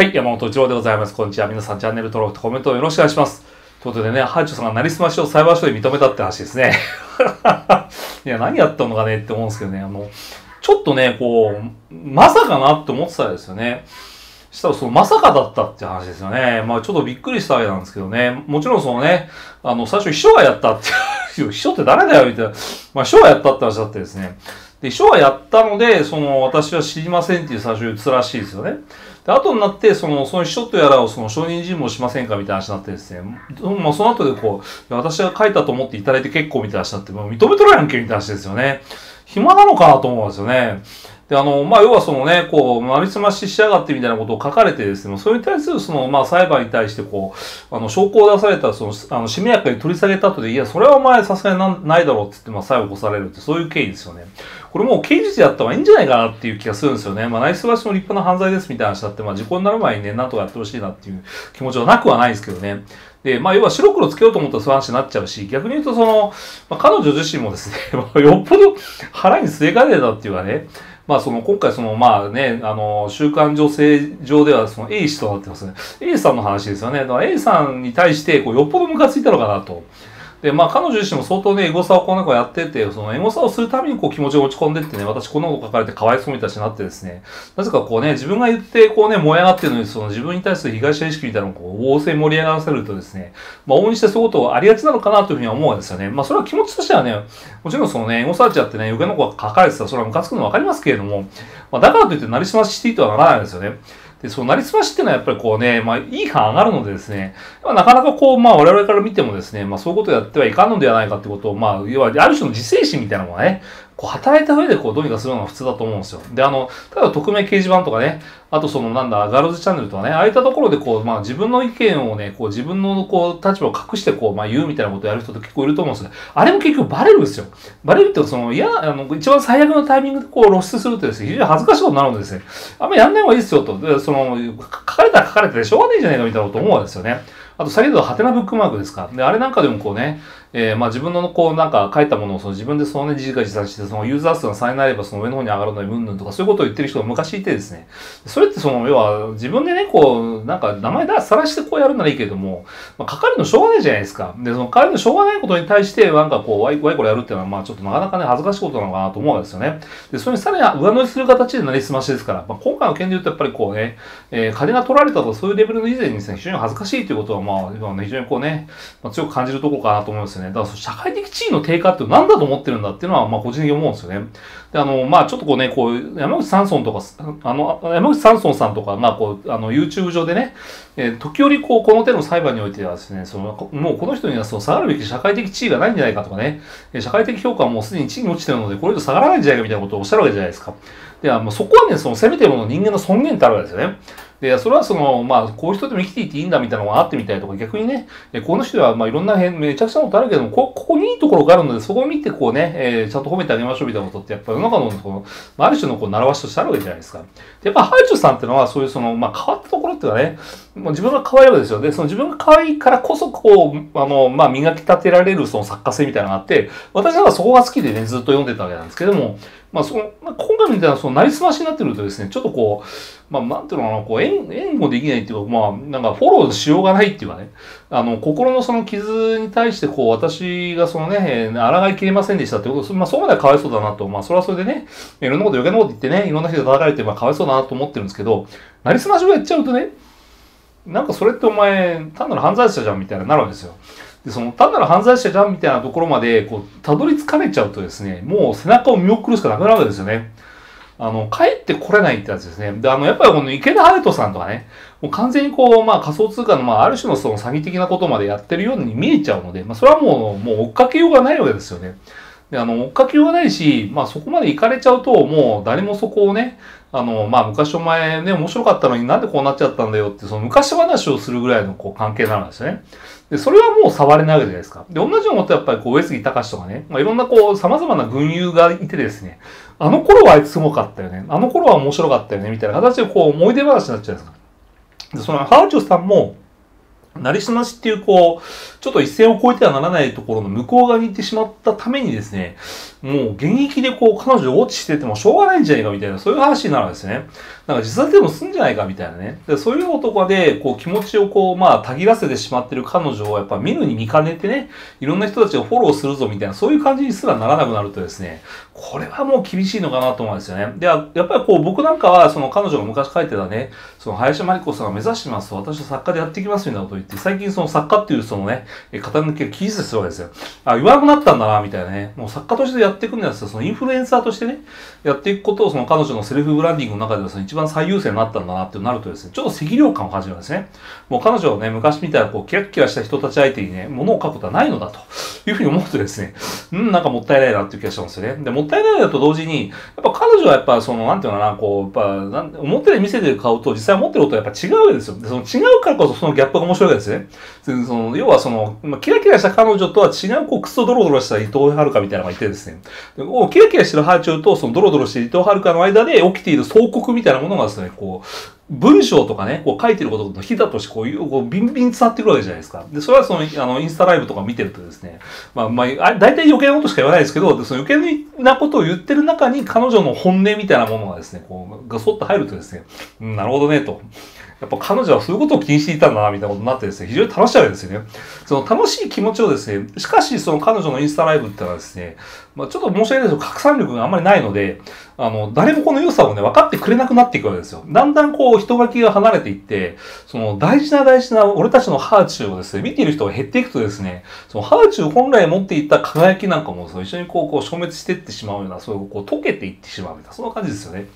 はい、山本一郎でございます。こんにちは。皆さん、チャンネル登録とコメントをよろしくお願いします。ということでね、ハイチョさんがなりすましを裁判所で認めたって話ですね。いや、何やったのかねって思うんですけどね、あの、ちょっとね、こう、まさかなって思ってたんですよね。したら、その、まさかだったって話ですよね。まあ、ちょっとびっくりしたわけなんですけどね。もちろん、そのね、あの、最初、秘書がやったって、秘書って誰だよみたいな。まあ、秘書がやったって話だってですね。で、秘書がやったので、その、私は知りませんっていう最初言ってたらしいですよね。で、後になって、その、その秘書とやらを、その、承認尋問しませんかみたいな話になってですね。まあ、その後でこう、私が書いたと思っていただいて結構みたいな話になって、もう認めとるやんけみたいな話ですよね。暇なのかなと思うんですよね。で、あの、まあ、要はそのね、こう、なりすまししやがってみたいなことを書かれてですね、それに対するその、まあ、裁判に対してこう、あの、証拠を出された、その、あの、しめやかに取り下げた後で、いや、それはお前さすがになないだろうって言って、まあ、裁判起こされるって、そういう経緯ですよね。これもう刑事でやった方がいいんじゃないかなっていう気がするんですよね。まあ、なりすましの立派な犯罪ですみたいな話だって、まあ、時効になる前にね、なんとかやってほしいなっていう気持ちはなくはないですけどね。で、まあ、要は白黒つけようと思ったらそういう話になっちゃうし、逆に言うとその、まあ、彼女自身もですね、よっぽど腹に据えかねたっていうかね、まあその今回そのまあね、あの、週刊女性上ではその A 氏となってますね。A さんの話ですよね。だから A さんに対してこうよっぽどムカついたのかなと。で、まあ彼女自身も相当ね、エゴサをこうなんかやってて、そのエゴサをするためにこう気持ちが落ち込んでってね、私こんなこと書かれてかわいそうみたいになってですね、なぜかこうね、自分が言ってこうね、燃え上がってるのに、その自分に対する被害者意識みたいなのをこう、旺盛盛り上がらせるとですね、まあ応援してそういうことはありがちなのかなというふうには思うんですよね。まあそれは気持ちとしてはね、もちろんそのね、エゴサーチャーってね、余計なことが書かれてたらそれはムカつくのわかりますけれども、まあだからといってなりすまししていいとはならないですよね。で、そうなりすましっていうのはやっぱりこうね、まあいい感上がるのでですね、まあ、なかなかこう、まあ我々から見てもですね、まあそういうことをやってはいかんのではないかってことを、まあ、要はある種の自制心みたいなものがね、こう働いた上でこうどうにかするのが普通だと思うんですよ。で、あの、ただ匿名掲示板とかね、あとそのなんだ、ガールズチャンネルとかね、ああいったところでこう、まあ自分の意見をね、こう自分のこう立場を隠してこう、まあ言うみたいなことをやる人って結構いると思うんですよ。あれも結局バレるんですよ。バレるってその嫌な、あの、一番最悪のタイミングでこう露出するとですね、非常に恥ずかしいことになるのですね、あんまやんない方がいいですよと。で、その、書かれたら書かれててしょうがないじゃないかみたいなこと思うんですよね。あと、先ほどハテナブックマークですか。で、あれなんかでもこうね、えー、まあ自分のこうなんか書いたものをその自分でそのね、自画自賛して、そのユーザー数が3になればその上の方に上がるのにうんぬんとかそういうことを言ってる人が昔いてですね。それってその、要は自分でね、こう、なんか名前出さらしてこうやるならいいけれども、まあ、かかるのしょうがないじゃないですか。で、そのかかるのしょうがないことに対して、なんかこう、ワイワイコレやるっていうのは、まあちょっとなかなかね、恥ずかしいことなのかなと思うんですよね。で、それにさらに上乗りする形でなりすましですから、まあ、今回の件で言うとやっぱりこうね、えー、金が取られたとかそういうレベルの以前にですね、非常に恥ずかしいということは、まあ、まあ非常にこうね、まあ、強く感じるところかなと思いますよね。だから社会的地位の低下って何だと思ってるんだっていうのは、まあ個人的に思うんですよね。で、あの、まあちょっとこうね、こう、山口サンソンとか、あの、山口サンソンさんとか、まあこう、あの、YouTube 上でね、えー、時折こう、この手の裁判においてはですね、その、もうこの人にはその下がるべき社会的地位がないんじゃないかとかね、社会的評価はもうすでに地位に落ちてるので、これ以上下がらないんじゃないかみたいなことをおっしゃるわけじゃないですか。で、もうそこはね、そのせめてもの人間の尊厳ってあるわけですよね。で、それはその、まあ、こういう人でも生きていていいんだみたいなのがあってみたいとか、逆にね、この人は、まあ、いろんな辺、めちゃくちゃなことあるけども、こ、ここにいいところがあるので、そこを見て、こうね、えー、ちゃんと褒めてあげましょうみたいなことって、やっぱ世の中の、その、ある種のこう、習わしとしてあるわけじゃないですか。で、やっぱ、ハイチュウさんっていうのは、そういうその、まあ、変わったところっていうかね、もう自分が可愛いわけですよ。で、その自分が可愛いからこそ、こう、あの、まあ、磨き立てられるその作家性みたいなのがあって、私はそこが好きでね、ずっと読んでたわけなんですけども、まあ、その、まあ、今回みたいな、その、なりすましになってるとですね、ちょっとこう、まあ、なんていうのかな、こう、援、援護できないっていうか、まあ、なんか、フォローしようがないっていうかね、あの、心のその傷に対して、こう、私がそのね、抗いきれませんでしたってこと、まあ、そこまではかわいそうだなと、まあ、それはそれでね、いろんなこと余計なこと言ってね、いろんな人が叩かれて、まあ、かわいそうだなと思ってるんですけど、なりすましをやっちゃうとね、なんかそれってお前、単なる犯罪者じゃんみたいになるわけですよ。で、その単なる犯罪者じゃんみたいなところまで、こう、たどり着かれちゃうとですね、もう背中を見送るしかなくなるわけですよね。あの、帰ってこれないってやつですね。で、あの、やっぱりこの池田隼人さんとかね、もう完全にこう、まあ仮想通貨の、まあある種のその詐欺的なことまでやってるように見えちゃうので、まあそれはもう、もう追っかけようがないわけですよね。で、あの、追っかけようがないし、まあそこまで行かれちゃうと、もう誰もそこをね、あの、まあ昔お前ね、面白かったのになんでこうなっちゃったんだよって、その昔話をするぐらいのこう関係なんですね。で、それはもう触れないわけじゃないですか。で、同じようなことやっぱりこう、上杉隆とかね、まあいろんなこう、様々な群雄がいてですね、あの頃はあいつすごかったよね。あの頃は面白かったよね、みたいな形でこう、思い出話になっちゃうんですか。で、その、ハーチョさんも、なりすましっていう、こう、ちょっと一線を越えてはならないところの向こう側に行ってしまったためにですね、もう現役でこう、彼女をウォッチしててもしょうがないんじゃないかみたいな、そういう話になるんですね。なんか自殺でもすんじゃないかみたいなね。でそういう男で、こう、気持ちをこう、まあ、たぎらせてしまってる彼女をやっぱ見るに見かねてね、いろんな人たちをフォローするぞみたいな、そういう感じにすらならなくなるとですね、これはもう厳しいのかなと思うんですよね。で、やっぱりこう、僕なんかは、その彼女が昔書いてたね、その林真理子さんが目指してます私は作家でやっていきますみたいなことを言って、最近その作家っていうそのね、型抜けが記事するわけですよ。あ、言わなくなったんだな、みたいなね。もう作家としてやっていくんですよ。そのインフルエンサーとしてね、やっていくことをその彼女のセルフブランディングの中ではその一番最優先になったんだなってなるとですね、ちょっと責任感を感じるんですね。もう彼女はね、昔みたいなこう、キラッキラした人たち相手にね、物を書くことはないのだというふうに思うとですね、うん、なんかもったいないなっていう気がしたんですよね。で、もったいないだと同時に、やっぱ彼女はやっぱその、なんていうのかな、こう、やっぱ、なん表で見せてる顔と実際持ってることはやっぱ違うわけですよ。で、その違うからこそそのギャップが面白いわけですね。その要はその、まあ、キラキラした彼女とは違う、こう、クソドロドロした伊藤遥みたいなのがいてですね、でキラキラしてるハーチューとそのドロドロして伊藤遥の間で起きている総国みたいなものがですね、こう、文章とかね、こう書いてることのひだとしてこういう、こうビンビン伝わってくるわけじゃないですか。で、それはその、あの、インスタライブとか見てるとですね、まあ、まあ、大体余計なことしか言わないですけど、でその余計なことを言ってる中に彼女の本音みたいなものがですね、こう、ガソッと入るとですね、うん、なるほどね、と。やっぱ彼女はそういうことを気にしていたんだな、みたいなことになってですね、非常に楽しいわけですよね。その楽しい気持ちをですね、しかしその彼女のインスタライブってのはですね、まあ、ちょっと申し訳ないですけど、拡散力があんまりないので、あの、誰もこの良さをね、分かってくれなくなっていくわけですよ。だんだんこう、人書きが離れていって、その大事な大事な俺たちのハーチューをですね、見ている人が減っていくとですね、そのハーチュー本来持っていた輝きなんかも、その一緒にこう、こう消滅していってしまうような、そういうこう、溶けていってしまうみたいな、そんな感じですよね。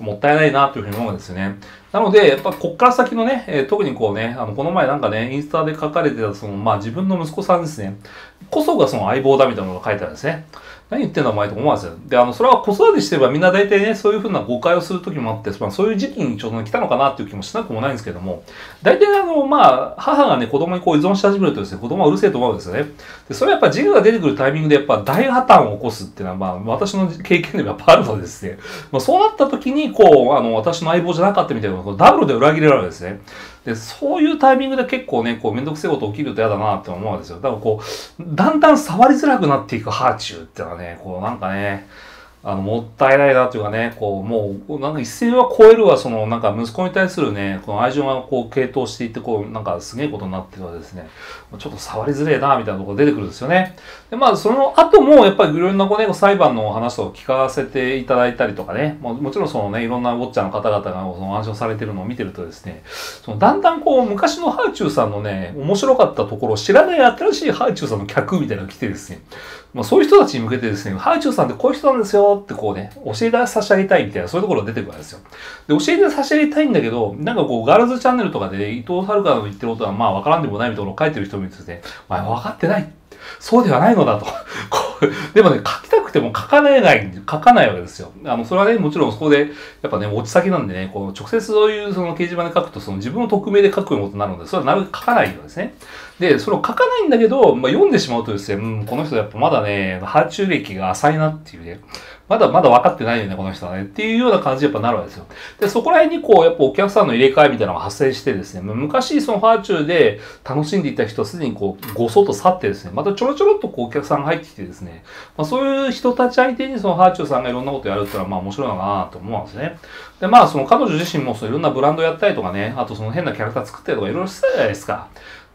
もったいないなというふうに思うんですよね。なので、やっぱこっから先のね、え、特にこうね、あの、この前なんかね、インスタで書かれてた、その、まあ自分の息子さんですね、こそがその相棒だみたいなのが書いてあるんですね。何言ってんだお前と思わず。で、あの、それは子育てしてればみんな大体ね、そういうふうな誤解をする時もあって、まあ、そういう時期にちょうど来たのかなっていう気もしなくもないんですけども、大体あの、まあ、母がね、子供にこう依存し始めるとですね、子供はうるせえと思うんですよね。で、それはやっぱ自我が出てくるタイミングでやっぱ大破綻を起こすっていうのは、まあ、私の経験でもやっぱあるのでですね、まあ、そうなった時に、こう、あの、私の相棒じゃなかったみたいな、ダブルで裏切れるわけですね。で、そういうタイミングで結構ね、こう、めんどくせえこと起きると嫌だなって思うんですよ。だからこう、だんだん触りづらくなっていくハーチューってのはね、こう、なんかね、あの、もったいないなというかね、こう、もう、なんか一線は超えるわ、その、なんか息子に対するね、この愛情がこう、傾倒していって、こう、なんかすげえことになってるわですね、ちょっと触りづれえな、みたいなところ出てくるんですよね。で、まあ、その後も、やっぱりいろんなこうね、裁判の話を聞かせていただいたりとかね、ももちろんそのね、いろんなウォッチャーの方々がその暗唱されてるのを見てるとですね、そのだんだんこう、昔のハーチューさんのね、面白かったところを知らない新しいハーチューさんの客みたいなのが来てですね、まあ、そういう人たちに向けてですね、ハーチューさんってこういう人なんですよってこうね、教えて差し上げたいみたいな、そういうところが出てくるんですよ。で、教えて差し上げたいんだけど、なんかこう、ガールズチャンネルとかで、伊藤遥の言ってることはまあわからんでもないみたいなことを書いてる人もいてですね、お前分かってない。そうではないのだと。でもね、書きたくても書かれない、書かないわけですよ。あの、それはね、もちろんそこで、やっぱね、落ち先なんでね、こう、直接そういうその掲示板で書くと、その自分の匿名で書くことになるので、それはなるべく書かないようですね。で、それを書かないんだけど、まあ、読んでしまうとですね、うん、この人やっぱまだね、ハーチュー歴が浅いなっていうね、まだまだ分かってないよね、この人はね。っていうような感じでやっぱなるわけですよ。で、そこら辺にこう、やっぱお客さんの入れ替えみたいなのが発生してですね、昔そのハーチューで楽しんでいた人はすでにこう、ごそっと去ってですね、またちょろちょろっとこうお客さんが入ってきてですね、まあ、そういう人たち相手にそのハーチューさんがいろんなことやるっていうのはまあ面白いのかなと思うんですね。で、まあその彼女自身もそういろんなブランドやったりとかね、あとその変なキャラクター作ったりとかいろいろしてたじゃないですか。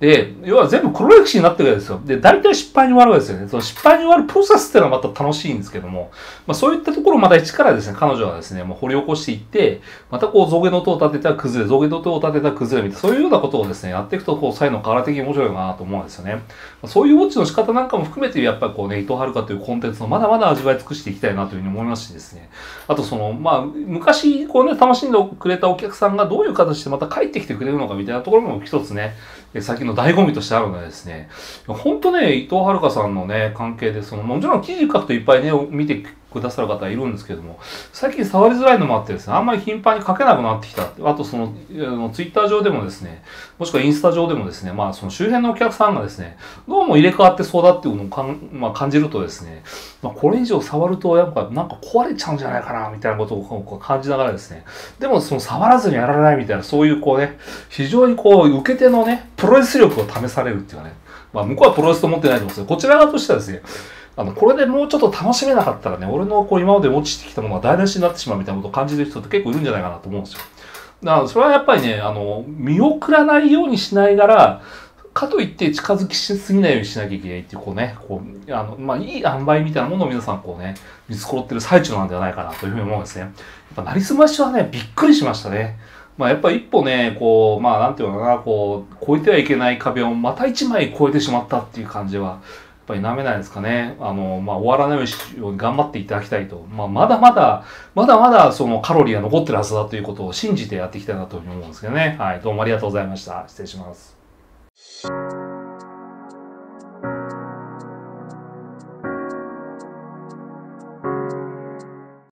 で、要は全部黒歴史になってるわけですよ。で、大体失敗に終わるわけですよね。その失敗に終わるプロセスっていうのはまた楽しいんですけども、まあそういったところをまた一からですね、彼女はですね、もう掘り起こしていって、またこう、象牙の塔を立てたら崩れ、象牙の塔を立てたら崩れみたいな、そういうようなことをですね、やっていくと、こう、才能から的に面白いなと思うんですよね。まそういうウォッチの仕方なんかも含めて、やっぱりこうね、伊藤遥というコンテンツをまだまだ味わい尽くしていきたいなというふうに思いますしですね。あとその、まあ、昔こうね、楽しんでくれたお客さんがどういう形でまた帰ってきてくれるのかみたいなところも一つね、先の醍醐味としてあるのはですね、本当ね、伊藤遥さんのね、関係で、その、もちろん記事書くといっぱいね、見てくださる方いるんですけども、最近触りづらいのもあってですね、あんまり頻繁に書けなくなってきた。あとその、あのツイッター上でもですね、もしくはインスタ上でもですね、まあその周辺のお客さんがですね、どうも入れ替わってそうだっていうのをかん、まあ、感じるとですね、まあ、これ以上触るとやっぱなんか壊れちゃうんじゃないかな、みたいなことを感じながらですね、でもその触らずにやられないみたいな、そういうこうね、非常にこう、受け手のね、プロレス力を試されるっていうかね、まあ向こうはプロレスと思ってないと思うんですけど、こちら側としてはですね、あの、これでもうちょっと楽しめなかったらね、俺のこう今まで落ちてきたものが台無しになってしまうみたいなことを感じる人って結構いるんじゃないかなと思うんですよ。だからそれはやっぱりね、あの、見送らないようにしないがら、かといって近づきしすぎないようにしなきゃいけないっていう、こうね、こう、あの、まあ、いい塩梅みたいなものを皆さんこうね、見繕ってる最中なんではないかなというふうに思うんですね。やっぱ、なりすましはね、びっくりしましたね。まあ、やっぱ一歩ね、こう、まあ、なんていうのかな、こう、越えてはいけない壁をまた一枚越えてしまったっていう感じは、ぱり舐めないですかね。あの、まあ、終わらないように頑張っていただきたいと。まあ、まだまだ、まだまだそのカロリーが残ってるはずだということを信じてやっていきたいなというふうに思うんですけどね。はい。どうもありがとうございました。失礼します。